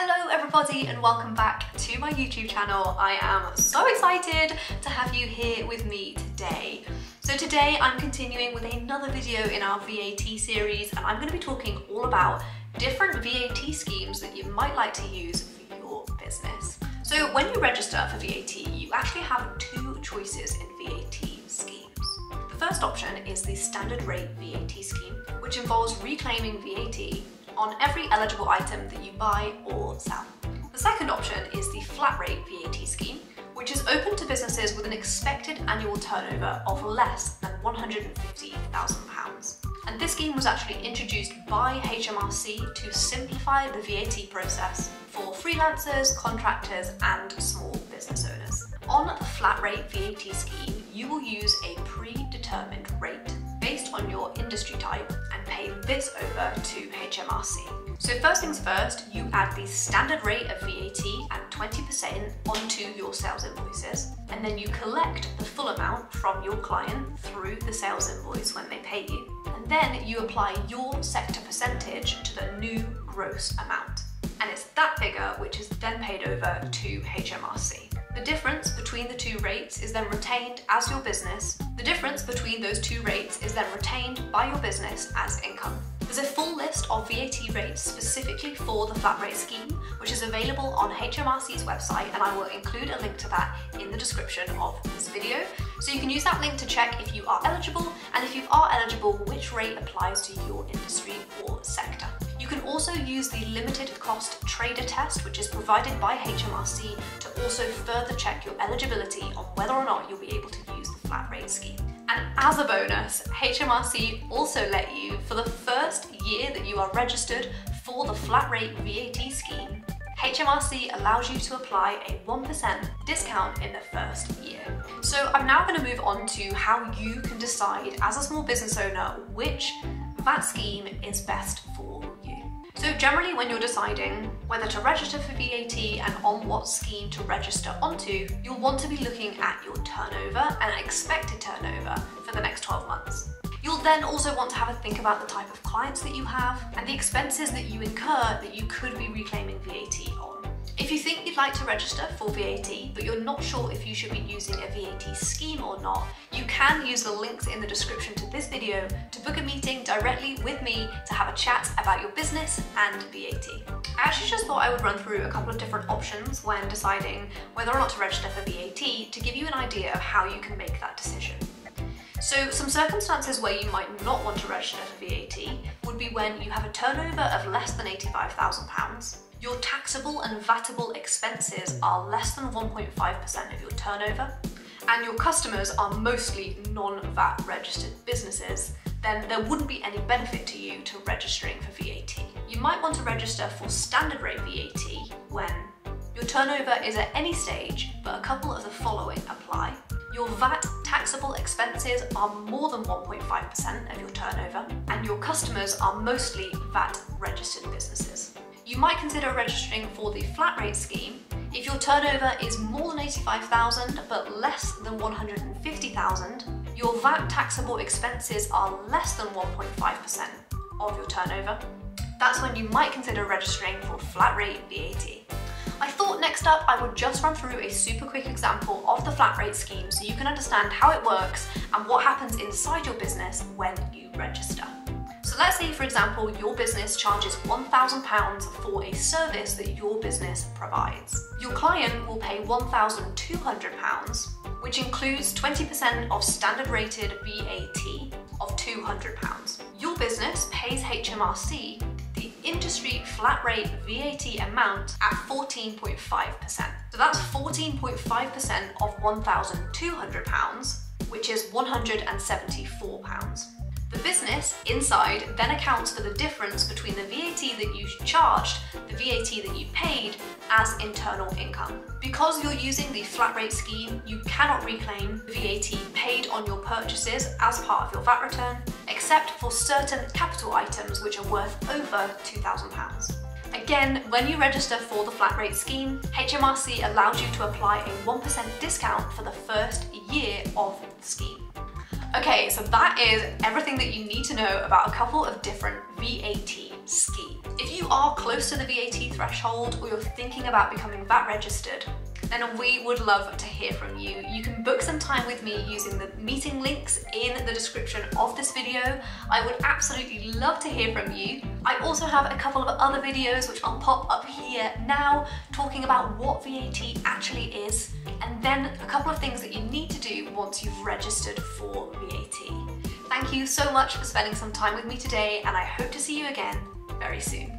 Hello everybody and welcome back to my YouTube channel. I am so excited to have you here with me today. So today I'm continuing with another video in our VAT series and I'm going to be talking all about different VAT schemes that you might like to use for your business. So when you register for VAT, you actually have two choices in VAT schemes. The first option is the standard rate VAT scheme, which involves reclaiming VAT on every eligible item that you buy or sell. The second option is the flat rate VAT scheme, which is open to businesses with an expected annual turnover of less than £150,000. And this scheme was actually introduced by HMRC to simplify the VAT process for freelancers, contractors, and small business owners. On the flat rate VAT scheme, you will use a predetermined rate on your industry type and pay this over to HMRC. So first things first, you add the standard rate of VAT at 20% onto your sales invoices, and then you collect the full amount from your client through the sales invoice when they pay you. And then you apply your sector percentage to the new gross amount. And it's that figure which is then paid over to HMRC. The difference between the two rates is then retained as your business. The difference those two rates is then retained by your business as income. There's a full list of VAT rates specifically for the flat rate scheme, which is available on HMRC's website, and I will include a link to that in the description of this video. So you can use that link to check if you are eligible, and if you are eligible, which rate applies to your industry or sector. You can also use the limited cost trader test, which is provided by HMRC to also further check your eligibility on whether or not you'll be able to use the flat rate scheme. And as a bonus, HMRC also let you, for the first year that you are registered for the flat rate VAT scheme, HMRC allows you to apply a 1% discount in the first year. So I'm now going to move on to how you can decide as a small business owner which VAT scheme is best for so generally when you're deciding whether to register for VAT and on what scheme to register onto, you'll want to be looking at your turnover and expected turnover for the next 12 months. You'll then also want to have a think about the type of clients that you have and the expenses that you incur that you could be reclaiming VAT on. If you think you'd like to register for VAT, but you're not sure if you should be using a VAT scheme or not, you can use the links in the description to this video to book a meeting directly with me to have a chat about your business and VAT. I actually just thought I would run through a couple of different options when deciding whether or not to register for VAT to give you an idea of how you can make that decision. So some circumstances where you might not want to register for VAT would be when you have a turnover of less than £85,000, your taxable and VATable expenses are less than 1.5% of your turnover, and your customers are mostly non-VAT registered businesses, then there wouldn't be any benefit to you to registering for VAT. You might want to register for standard rate VAT when your turnover is at any stage, but a couple of the following apply. Your VAT taxable expenses are more than 1.5% of your turnover, and your customers are mostly VAT registered businesses. You might consider registering for the flat rate scheme if your turnover is more than 85,000 but less than 150,000, your VAT taxable expenses are less than 1.5% of your turnover, that's when you might consider registering for flat rate VAT. I thought next up I would just run through a super quick example of the flat rate scheme so you can understand how it works and what happens inside your business when you register So let's say, for example, your business charges £1,000 for a service that your business provides. Your client will pay £1,200, which includes 20% of standard rated VAT of £200. Your business pays HMRC industry flat rate VAT amount at 14.5%. So that's 14.5% of £1,200, which is £174. The business inside then accounts for the difference between the VAT that you charged, the VAT that you paid as internal income. Because you're using the flat rate scheme, you cannot reclaim the VAT paid on your purchases as part of your VAT return, except for certain capital items which are worth over £2,000. Again, when you register for the flat rate scheme, HMRC allows you to apply a 1% discount for the first year of the scheme. Okay, so that is everything that you need to know about a couple of different VAT schemes. If you are close to the VAT threshold or you're thinking about becoming VAT registered, then we would love to hear from you. You can book some time with me using the meeting links in the description of this video. I would absolutely love to hear from you. I also have a couple of other videos which I'll pop up here now talking about what VAT actually is and then a couple of things that you need to do once you've registered for VAT. Thank you so much for spending some time with me today and I hope to see you again very soon.